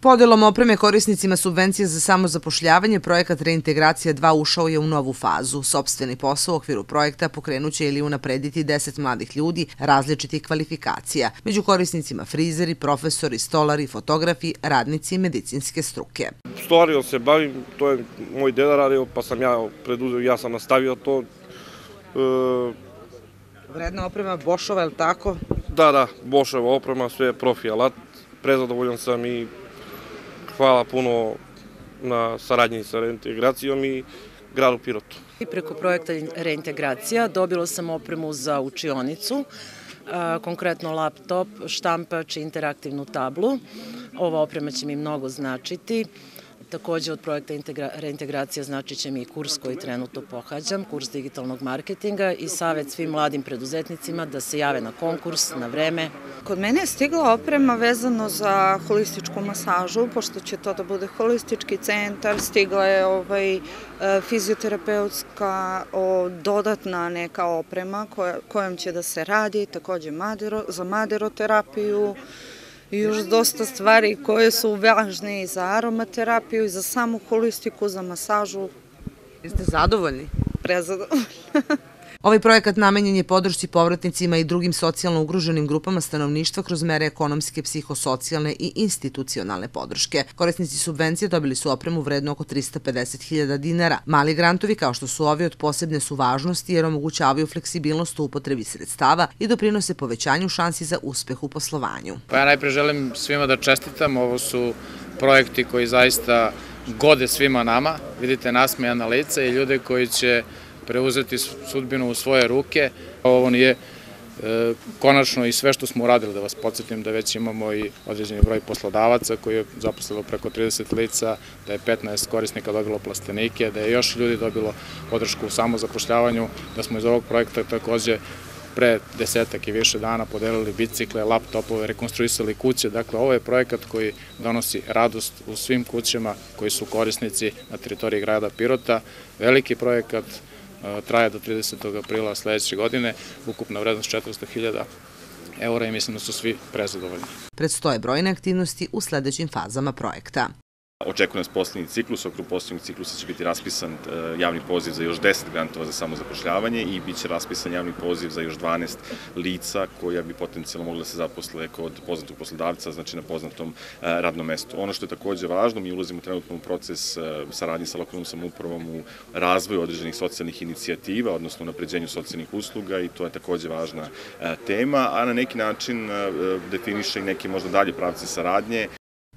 Podelom opreme korisnicima subvencije za samozapošljavanje, projekat Reintegracija 2 ušao je u novu fazu. Sobstveni posao u okviru projekta pokrenuće ili unaprediti 10 mladih ljudi različitih kvalifikacija. Među korisnicima frizeri, profesori, stolari, fotografi, radnici medicinske struke. Stolarijom se bavim, to je moj deda radio, pa sam ja preduzeo, ja sam nastavio to. E, Vredna oprema Bošova, je li tako? Da, da, Bošova oprema, sve je profi alat. Prezadovoljan sam i hvala puno na saradnji sa reintegracijom i gradu Pirotu. I preko projekta reintegracija dobila sam opremu za učionicu, konkretno laptop, štampač i interaktivnu tablu. Ova oprema će mi mnogo značiti. Takođe od projekta reintegracija znači će mi i kurs koji trenutno pohađam, kurs digitalnog marketinga i savet svim mladim preduzetnicima da se jave na konkurs na vreme. Kod mene je stigla oprema vezano za holističku masažu, pošto će to da bude holistički centar, stigla je ovaj, e, fizioterapeutska dodatna neka oprema kojom će da se radi, takođe madero, za maderoterapiju, i još dosta stvari koje su važne i za aromaterapiju i za samu holistiku, za masažu. Jeste zadovoljni? Prezadovoljni. Ovaj projekat namenjen je podršci povratnicima i drugim socijalno ugroženim grupama stanovništva kroz mere ekonomske, psihosocijalne i institucionalne podrške. Korisnici subvencije dobili su opremu vrednu oko 350.000 dinara. Mali grantovi kao što su ovi od posebne su važnosti jer omogućavaju fleksibilnost u upotrebi sredstava i doprinose povećanju šansi za uspeh u poslovanju. Pa ja najpre želim svima da čestitam, ovo su projekti koji zaista gode svima nama, vidite nasmejana lica i ljude koji će preuzeti sudbinu u svoje ruke. Ovo nije e, konačno i sve što smo uradili, da vas podsjetim da već imamo i određeni broj poslodavaca koji je zaposlilo preko 30 lica, da je 15 korisnika dobilo plastenike, da je još ljudi dobilo podršku u samozapošljavanju, da smo iz ovog projekta takođe pre desetak i više dana podelili bicikle, laptopove, rekonstruisali kuće. Dakle, ovo je projekat koji donosi radost u svim kućama koji su korisnici na teritoriji grada Pirota. Veliki projekat, traje do 30. aprila sledeće godine, ukupna vrednost 400.000 eura i mislim da su svi prezadovoljni. Predstoje brojne aktivnosti u sledećim fazama projekta. Očekuje nas poslednji ciklus, okru poslednjeg ciklusa će biti raspisan e, javni poziv za još 10 grantova za samozapošljavanje i bit će raspisan javni poziv za još 12 lica koja bi potencijalno mogla da se zaposle kod poznatog poslodavca, znači na poznatom e, radnom mestu. Ono što je takođe važno, mi ulazimo trenutno u proces e, saradnje sa lokalnom samoupravom u razvoju određenih socijalnih inicijativa, odnosno napređenju socijalnih usluga i to je takođe važna tema, a na neki način definiše i neke možda dalje pravce saradnje.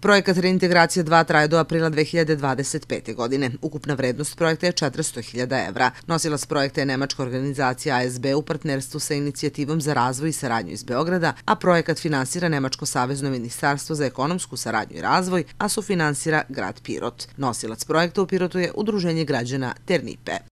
Projekat Reintegracija 2 traje do aprila 2025. godine. Ukupna vrednost projekta je 400.000 evra. Nosilac projekta je nemačka organizacija ASB u partnerstvu sa inicijativom za razvoj i saradnju iz Beograda, a projekat finansira Nemačko savezno ministarstvo za ekonomsku saradnju i razvoj, a sufinansira grad Pirot. Nosilac projekta u Pirotu je Udruženje građana Ternipe.